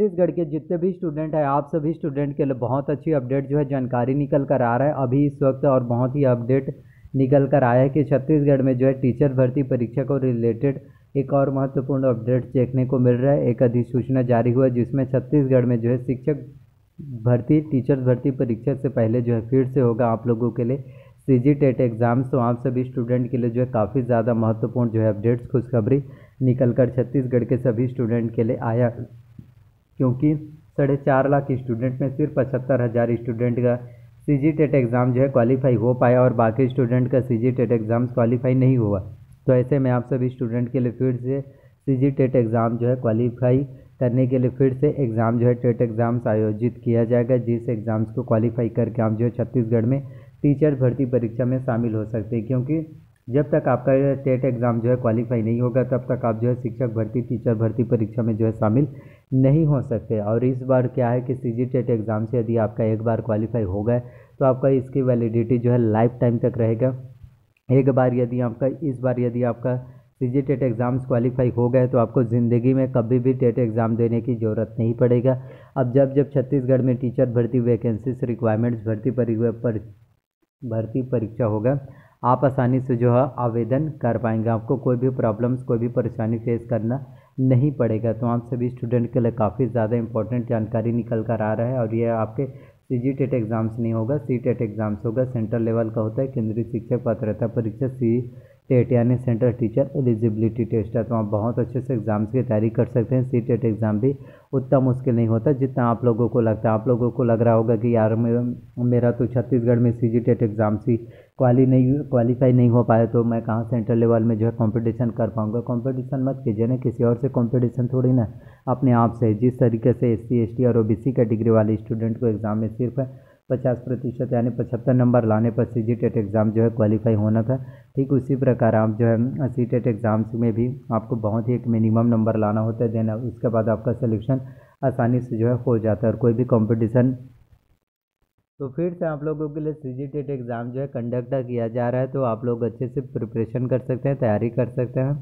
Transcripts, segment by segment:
छत्तीसगढ़ के जितने भी स्टूडेंट हैं, आप सभी स्टूडेंट के लिए बहुत अच्छी अपडेट जो है जानकारी निकल कर आ रहा है। अभी इस वक्त और बहुत ही अपडेट निकल कर आया है कि छत्तीसगढ़ में जो है टीचर भर्ती परीक्षा को रिलेटेड एक और महत्वपूर्ण अपडेट देखने को मिल रहा है। एक अधिसूचना जारी हुआ जिसमें छत्तीसगढ़ में जो है शिक्षक भर्ती, टीचर भर्ती परीक्षा से पहले जो है फिर से होगा आप लोगों के लिए। सी जी टेट एग्ज़ाम्स तो आप सभी स्टूडेंट के लिए जो है काफ़ी ज़्यादा महत्वपूर्ण जो है अपडेट्स, खुशखबरी निकल कर छत्तीसगढ़ के सभी स्टूडेंट के लिए आया क्योंकि साढ़े चार लाख स्टूडेंट में सिर्फ़ पचहत्तर हज़ार स्टूडेंट का सी जी टेट एग्ज़ाम जो है क्वालिफाई हो पाया और बाकी स्टूडेंट का C G TET exam qualify नहीं हुआ। तो ऐसे में आप सभी स्टूडेंट के लिए फिर से सी जी टेट एग्ज़ाम जो है क्वालिफाई करने के लिए फिर से एग्ज़ाम जो है टेट एग्ज़ाम्स आयोजित किया जाएगा। जिस एग्ज़ाम्स को क्वालिफाई करके आप जो है छत्तीसगढ़ में टीचर भर्ती परीक्षा में शामिल हो सकते हैं। क्योंकि जब तक आपका टेट एग्ज़ाम जो है क्वालिफाई नहीं होगा, तब तक आप जो है शिक्षक भर्ती टीचर भर्ती परीक्षा में जो है शामिल नहीं हो सकते। और इस बार क्या है कि सी जी टेट एग्ज़ाम से यदि आपका एक बार क्वालिफाई हो गए तो आपका इसकी वैलिडिटी जो है लाइफ टाइम तक रहेगा। एक बार यदि आपका, इस बार यदि आपका C G TET exams qualify हो गए तो आपको ज़िंदगी में कभी भी टेट एग्ज़ाम देने की ज़रूरत नहीं पड़ेगा। अब जब जब छत्तीसगढ़ में टीचर भर्ती वैकेंसीज रिक्वायरमेंट्स भर्ती पर भर्ती परीक्षा होगा, आप आसानी से जो है आवेदन कर पाएँगे। आपको कोई भी प्रॉब्लम्स कोई भी परेशानी फेस करना नहीं पड़ेगा तो आप सभी स्टूडेंट के लिए काफ़ी ज़्यादा इंपॉर्टेंट जानकारी निकल कर आ रहा है और ये आपके सी जी टेट एग्ज़ाम्स नहीं होगा सी टेट एग्ज़ाम्स होगा। सेंट्रल लेवल का होता है, केंद्रीय शिक्षक पात्रता परीक्षा सी टेट यानी सेंट्रल टीचर एलिजिबिलिटी टेस्ट है। तो आप बहुत अच्छे से एग्ज़ाम्स की तैयारी कर सकते हैं। सी टेट एग्ज़ाम भी उतना मुश्किल नहीं होता जितना आप लोगों को लगता है। आप लोगों को लग रहा होगा कि यार, मेरा तो छत्तीसगढ़ में सी जी टेट एग्ज़ाम्स ही क्वाली नहीं क्वालिफाई नहीं हो पाए तो मैं कहाँ सेंट्रल लेवल में जो है कंपटीशन कर पाऊँगा। कंपटीशन मत कीजिए ना, किसी और से कंपटीशन थोड़ी ना, अपने आप से। जिस तरीके से एस सी और ओ बी सी कैटेगरी वाले स्टूडेंट को एग्ज़ाम में सिर्फ़ पचास प्रतिशत यानी पचहत्तर नंबर लाने पर सी जी टेट एग्ज़ाम जो है क्वालिफाई होना था। ठीक उसी प्रकार आप जो है सी टेट एग्ज़ाम्स में भी आपको बहुत ही एक मिनिमम नंबर लाना होता है, देना, उसके बाद आपका सिलेक्शन आसानी से जो है हो जाता है और कोई भी कंपटीशन तो फिर से आप लोगों के लिए सी जी टेट एग्ज़ाम जो है कंडक्ट किया जा रहा है तो आप लोग अच्छे से प्रिपरेशन कर सकते हैं, तैयारी कर सकते हैं।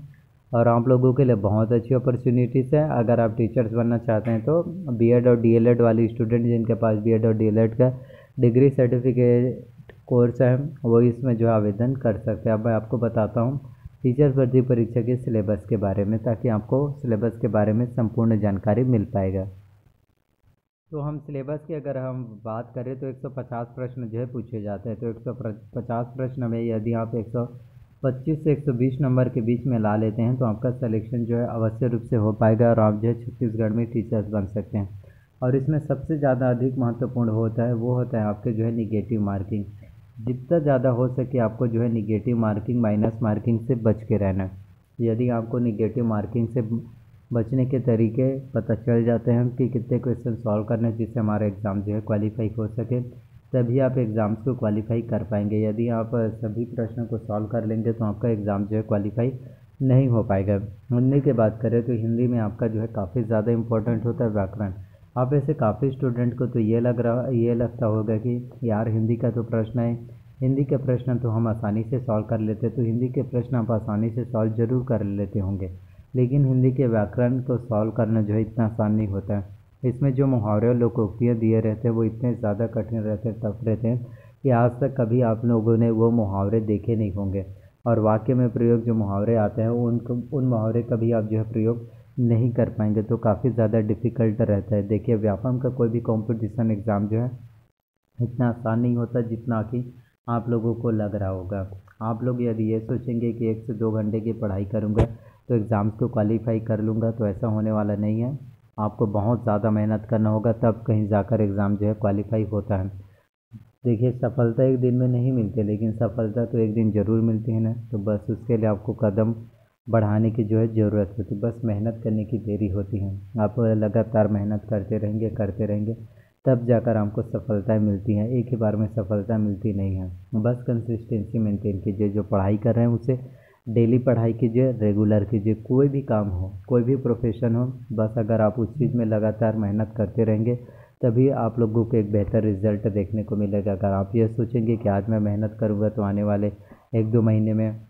और आप लोगों के लिए बहुत अच्छी अपॉर्चुनिटीज़ है। अगर आप टीचर्स बनना चाहते हैं तो बी एड और डी वाले स्टूडेंट जिनके पास बी और डी का डिग्री सर्टिफिकेट कोर्स है, वो इसमें जो आवेदन कर सकते हैं। अब मैं आपको बताता हूँ टीचर भर्ती परीक्षा के सिलेबस के बारे में, ताकि आपको सिलेबस के बारे में संपूर्ण जानकारी मिल पाएगा। तो हम सिलेबस की अगर हम बात करें तो 150 प्रश्न जो है पूछे जाते हैं। तो 150 प्रश्न में यदि आप 125 से 120 नंबर के बीच में ला लेते हैं तो आपका सिलेक्शन जो है अवश्य रूप से हो पाएगा और आप जो है छत्तीसगढ़ में टीचर्स बन सकते हैं। और इसमें सबसे ज़्यादा अधिक महत्वपूर्ण होता है, वो होता है आपके जो है निगेटिव मार्किंग जितना ज़्यादा हो सके आपको जो है निगेटिव मार्किंग माइनस मार्किंग से बच के रहना। यदि आपको निगेटिव मार्किंग से बचने के तरीके पता चल जाते हैं कि कितने क्वेश्चन सॉल्व करने जिससे हमारा एग्ज़ाम जो है क्वालिफाई हो सके। तभी आप एग्ज़ाम्स को क्वालिफाई कर पाएँगे। यदि आप सभी प्रश्नों को सॉल्व कर लेंगे तो आपका एग्ज़ाम जो है क्वालिफाई नहीं हो पाएगा। हिंदी की बात करें तो हिंदी में आपका जो है काफ़ी ज़्यादा इंपॉर्टेंट होता है व्याकरण। आप ऐसे काफ़ी स्टूडेंट को तो ये लग रहा, ये लगता होगा कि यार हिंदी का तो प्रश्न है। हिंदी के प्रश्न तो हम आसानी से सॉल्व कर लेते तो हिंदी के प्रश्न आप आसानी से सॉल्व ज़रूर कर लेते होंगे। लेकिन हिंदी के व्याकरण को सॉल्व करना जो है इतना आसान नहीं होता। है इसमें जो मुहावरे और लोकोक्तियाँ दिए रहते हैं, वो इतने ज़्यादा कठिन रहते हैं टफ रहते हैं, कि आज तक कभी आप लोगों ने वो मुहावरे देखे नहीं होंगे। और वाक्य में प्रयोग जो मुहावरे आते हैं, उन उन मुहावरे का भी आप जो है प्रयोग नहीं कर पाएँगे तो काफ़ी ज़्यादा डिफ़िकल्ट रहता है। देखिए व्यापम का कोई भी कॉम्पिटिशन एग्ज़ाम जो है, इतना आसान नहीं होता जितना कि आप लोगों को लग रहा होगा। आप लोग यदि ये सोचेंगे कि एक से दो घंटे की पढ़ाई करूँगा तो एग्ज़ाम्स को क्वालिफाई कर लूँगा तो ऐसा होने वाला नहीं है। आपको बहुत ज़्यादा मेहनत करना होगा, तब कहीं जाकर एग्ज़ाम जो है क्वालिफाई होता है। देखिए, सफलता एक दिन में नहीं मिलती, लेकिन सफलता तो एक दिन ज़रूर मिलती है ना। तो बस उसके लिए आपको कदम बढ़ाने की जो है ज़रूरत होती है। बस मेहनत करने की देरी होती है। आप लगातार मेहनत करते रहेंगे करते रहेंगे, तब जाकर आपको सफलताएँ मिलती हैं। एक ही बार में सफलता मिलती नहीं है। बस कंसिस्टेंसी मेंटेन कीजिए। जो पढ़ाई कर रहे हैं, उसे डेली पढ़ाई कीजिए, रेगुलर कीजिए, कोई भी काम हो, कोई भी प्रोफेशन हो, बस अगर आप उस चीज़ में लगातार मेहनत करते रहेंगे, तभी आप लोगों को एक बेहतर रिज़ल्ट देखने को मिलेगा। अगर आप ये सोचेंगे कि आज मैं मेहनत करूँगा तो आने वाले एक दो महीने में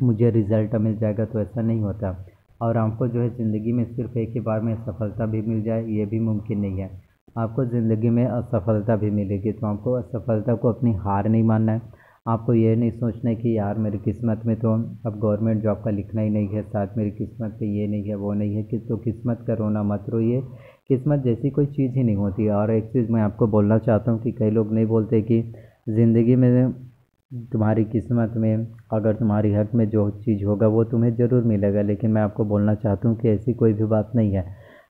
मुझे रिज़ल्ट मिल जाएगा तो ऐसा नहीं होता। और आपको जो है ज़िंदगी में सिर्फ़ एक ही बार में सफलता भी मिल जाए, ये भी मुमकिन नहीं है। आपको ज़िंदगी में असफलता भी मिलेगी तो आपको असफलता को अपनी हार नहीं मानना है। आपको ये नहीं सोचना है कि यार मेरी किस्मत में तो अब गवर्नमेंट जॉब का लिखना ही नहीं है, साथ मेरी किस्मत में ये नहीं है, वो नहीं है कि तो किस्मत का रोना मत रोइए। किस्मत जैसी कोई चीज़ ही नहीं होती। और एक चीज़ मैं आपको बोलना चाहता हूँ कि कई लोग नहीं बोलते कि ज़िंदगी में तुम्हारी किस्मत में अगर तुम्हारी हक में जो चीज़ होगा वो तुम्हें ज़रूर मिलेगा। लेकिन मैं आपको बोलना चाहता हूँ कि ऐसी कोई भी बात नहीं है।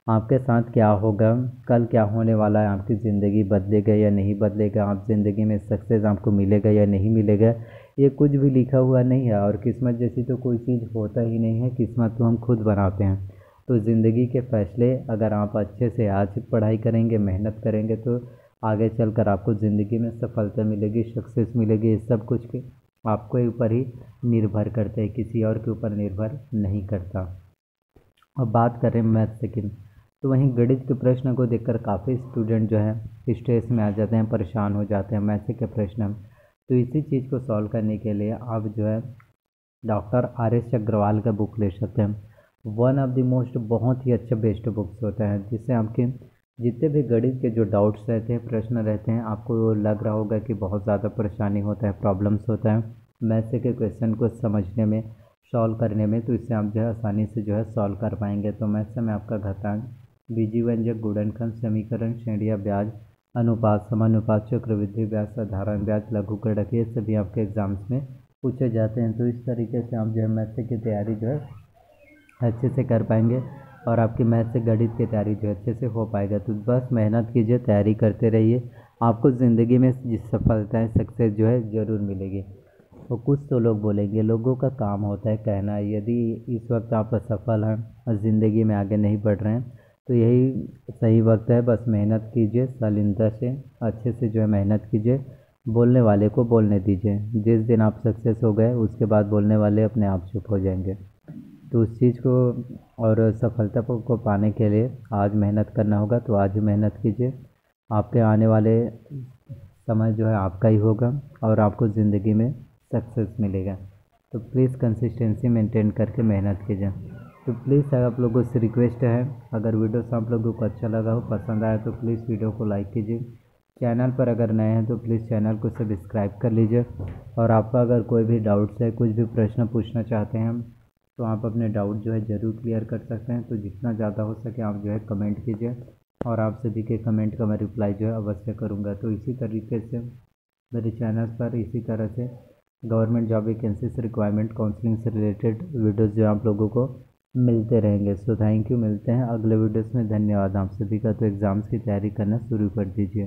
आपके साथ क्या होगा? कल क्या होने वाला है? आपकी ज़िंदगी बदलेगा या नहीं बदलेगा? आप ज़िंदगी में सक्सेस आपको मिलेगा या नहीं मिलेगा? ये कुछ भी लिखा हुआ नहीं है और किस्मत जैसी तो कोई चीज़ होता ही नहीं है। किस्मत तो हम खुद बनाते हैं। तो ज़िंदगी के फ़ैसले अगर आप अच्छे से आज पढ़ाई करेंगे, मेहनत करेंगे तो आगे चलकर आपको ज़िंदगी में सफलता मिलेगी सक्सेस मिलेगी। ये सब कुछ के आपके ऊपर ही निर्भर करते हैं। किसी और के ऊपर निर्भर नहीं करता। अब बात करें मैथ सेकेंड तो वहीं गणित के प्रश्न को देखकर काफ़ी स्टूडेंट जो है स्ट्रेस में आ जाते हैं, परेशान हो जाते हैं मैथ के प्रश्न। तो इसी चीज़ को सॉल्व करने के लिए आप जो है डॉक्टर आर एस अग्रवाल का बुक ले सकते हैं। वन ऑफ़ द मोस्ट बहुत ही अच्छे बेस्ट बुक्स होते हैं, जिससे आपके जितने भी गणित के जो डाउट्स रहते हैं, प्रश्न रहते हैं, आपको लग रहा होगा कि बहुत ज़्यादा परेशानी होता है प्रॉब्लम्स होता है। मैथ के क्वेश्चन को समझने में सॉल्व करने में तो इससे आप जो है आसानी से जो है सॉल्व कर पाएँगे। तो मैथ में आपका घातांक बीजी व्यंजक गुणनखंड, समीकरण, श्रेणिया, ब्याज, अनुपात, समानुपात, चक्रवृद्धि, ब्याज, साधारण ब्याज लघुकरण ये सभी आपके एग्ज़ाम्स में पूछे जाते हैं। तो इस तरीके से आप जो है मैथ की तैयारी जो है अच्छे से कर पाएँगे और आपकी मैथ से गणित की तैयारी जो अच्छे से हो पाएगा। तो बस मेहनत कीजिए, तैयारी करते रहिए। आपको ज़िंदगी में जिस सफलताएँ सक्सेस जो है ज़रूर मिलेगी। तो कुछ तो लोग बोलेंगे, लोगों का काम होता है कहना। यदि इस वक्त आप असफल हैं और ज़िंदगी में आगे नहीं बढ़ रहे हैं तो यही सही वक्त है। बस मेहनत कीजिए, शालीनता से अच्छे से जो है मेहनत कीजिए। बोलने वाले को बोलने दीजिए। जिस दिन आप सक्सेस हो गए, उसके बाद बोलने वाले अपने आप चुप हो जाएँगे। तो उस चीज़ को और सफलता को पाने के लिए आज मेहनत करना होगा तो आज ही मेहनत कीजिए। आपके आने वाले समय जो है आपका ही होगा और आपको ज़िंदगी में सक्सेस मिलेगा। तो प्लीज़ कंसिस्टेंसी मेंटेन करके मेहनत कीजिए। तो प्लीज़ आप लोगों से रिक्वेस्ट है, अगर वीडियो से आप लोगों को अच्छा लगा हो, पसंद आया तो प्लीज़ वीडियो को लाइक कीजिए। चैनल पर अगर नए हैं तो प्लीज़ चैनल को सब्सक्राइब कर लीजिए। और आपका अगर कोई भी डाउट्स है, कुछ भी प्रश्न पूछना चाहते हैं तो आप अपने डाउट जो है ज़रूर क्लियर कर सकते हैं। तो जितना ज़्यादा हो सके आप जो है कमेंट कीजिए। और आप सभी के कमेंट का मैं रिप्लाई जो है अवश्य करूँगा। तो इसी तरीके से मेरे चैनल पर इसी तरह से government job vacancy requirement counselling से रिलेटेड वीडियोज़ जो आप लोगों को मिलते रहेंगे। सो थैंक यू मिलते हैं अगले वीडियोस में। धन्यवाद। आप सभी का तो एग्ज़ाम्स की तैयारी करना शुरू कर दीजिए।